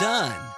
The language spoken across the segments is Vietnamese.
done.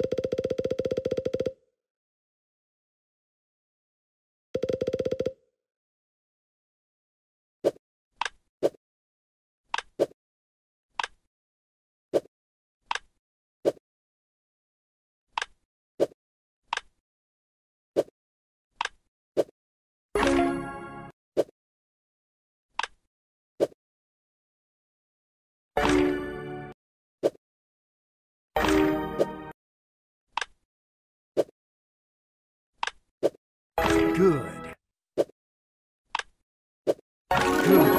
you Good. Good.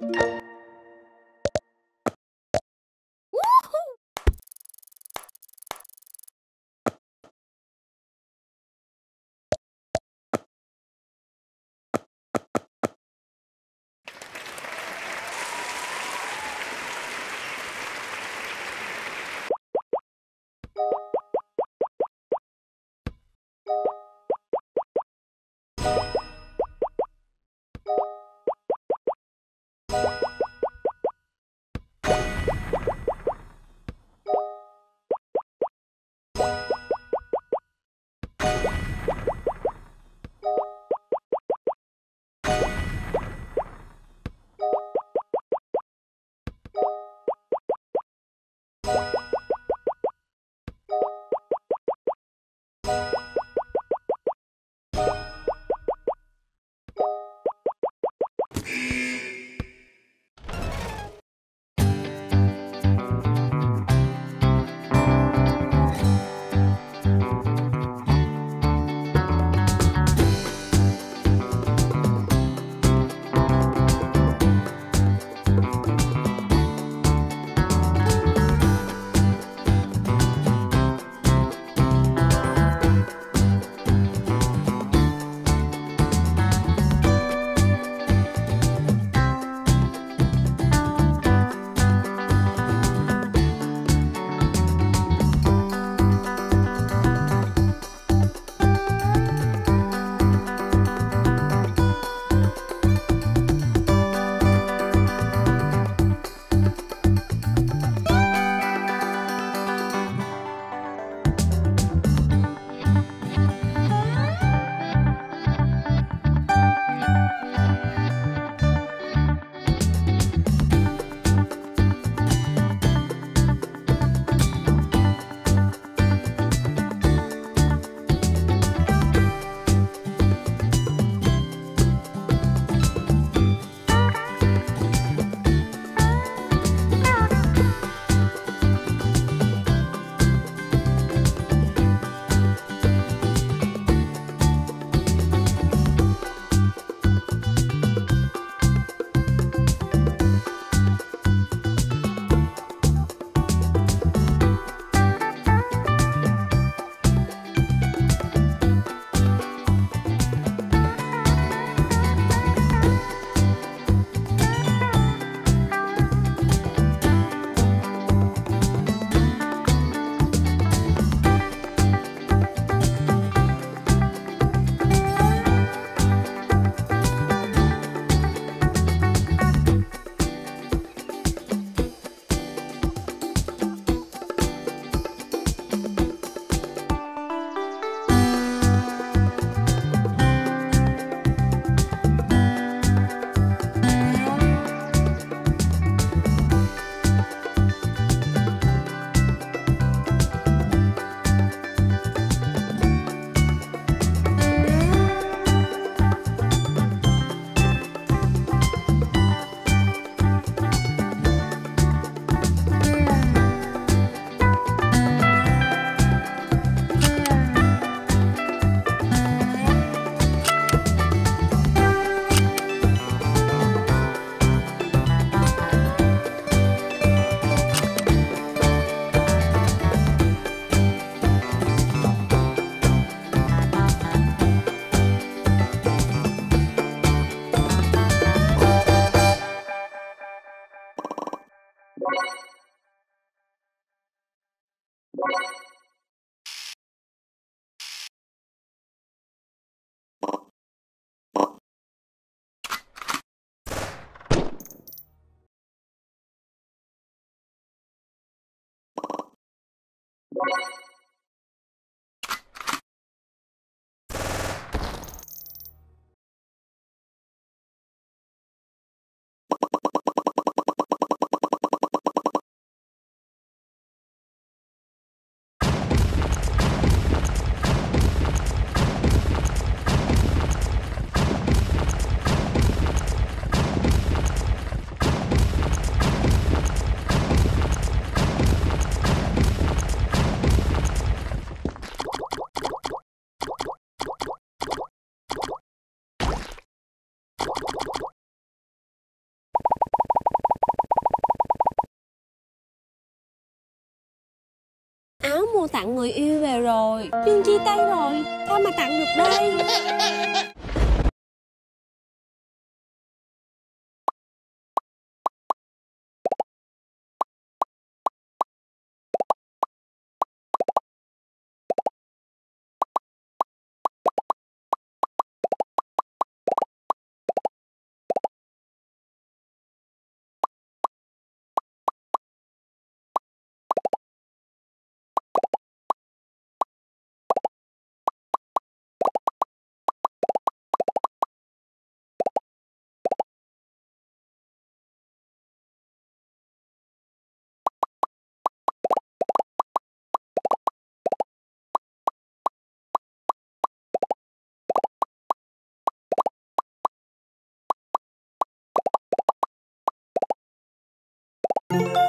you you tặng người yêu về rồi. Nhưng chia tay rồi Sao mà tặng được đây. you.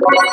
Thank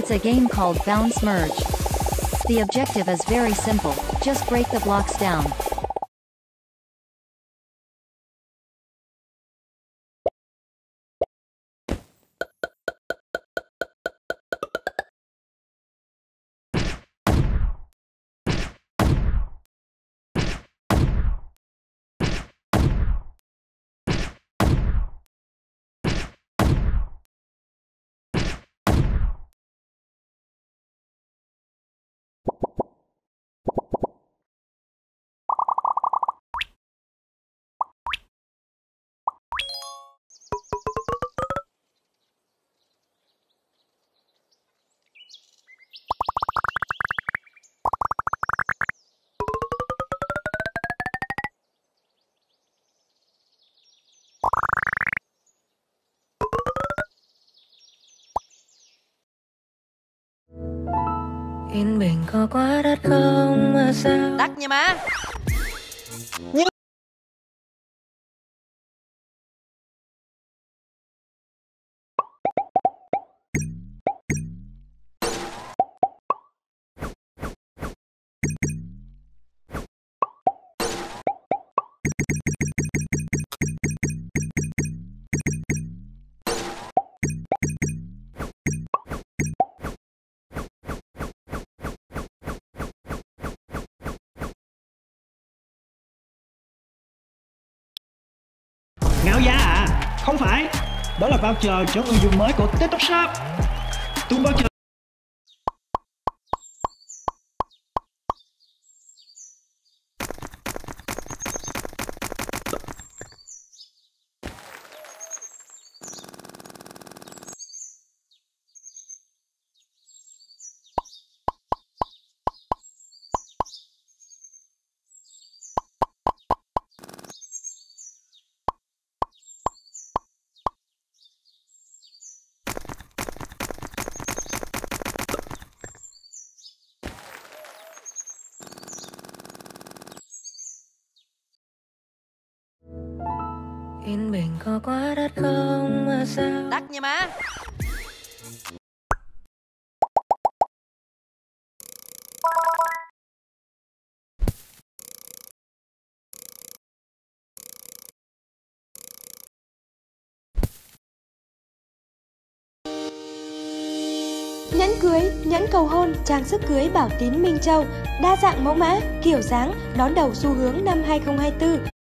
It's a game called Bounce Merge. The objective is very simple, just break the blocks down. Yên bình có quá đắt không mà sao? Tắt nha má. Đó là voucher cho ứng dụng mới của TikTok Shop. Tung voucher Yên bình có quá đắt không mà sao Đắt nha má Nhẫn cưới, nhẫn cầu hôn, trang sức cưới Bảo Tín Minh Châu, đa dạng mẫu mã, kiểu dáng, đón đầu xu hướng năm 2024.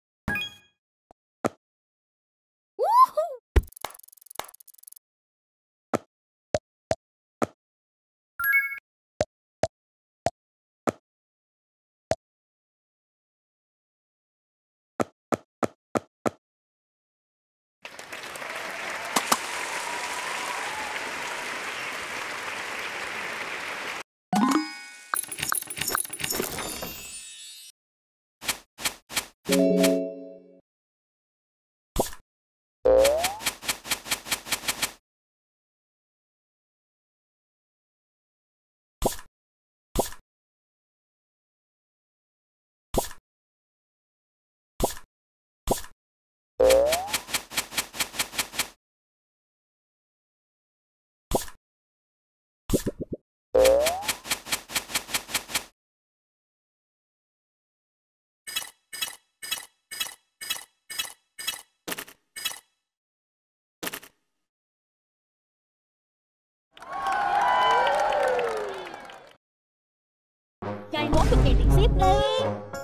Thực hiện ship đi.